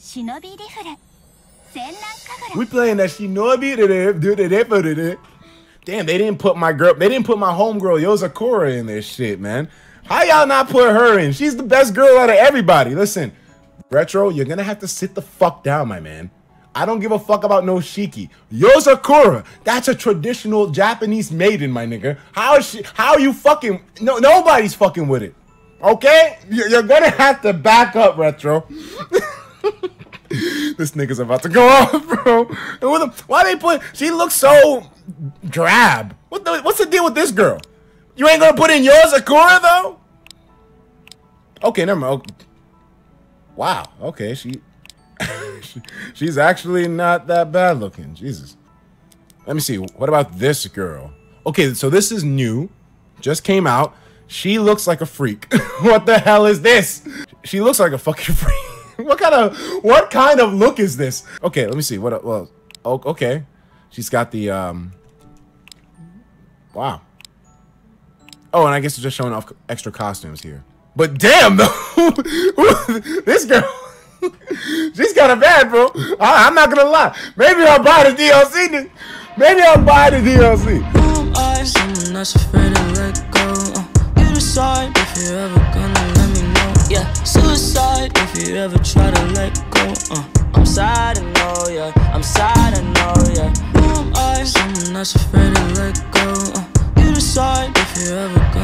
Shinobi Refle. We playing that Shinobi today. Damn, they didn't put my girl, they didn't put my homegirl Yozakura in this shit, man. How y'all not put her in? She's the best girl out of everybody. Listen, Retro, you're gonna have to sit the fuck down, my man. I don't give a fuck about no Shiki. Yozakura, that's a traditional Japanese maiden, my nigga. How is she, how are you fucking, no, nobody's fucking with it. Okay? You're gonna have to back up, Retro. this nigga's about to go off, bro. Why they put? She looks so drab. What the? What's the deal with this girl? You ain't gonna put in Yozakura, though. Okay, never mind. Wow. Okay, she, she, she's actually not that bad looking. Jesus. Let me see. What about this girl? Okay, so this is new. Just came out. She looks like a freak. what the hell is this? She looks like a fucking freak. what kind of what kind of look is this? Okay, let me see. What? Well, okay. She's got the um. Wow. Oh, and I guess it's just showing off extra costumes here. But damn, though, this girl, she's kind of bad, bro. I, am not gonna lie. Maybe I'll buy the DLC. Maybe I'll buy the DLC you ever try to let go? Uh, I'm sad, I know, yeah. I'm sad, I know, yeah. Who am I? Someone that's afraid to let go. Uh, you decide if you ever go.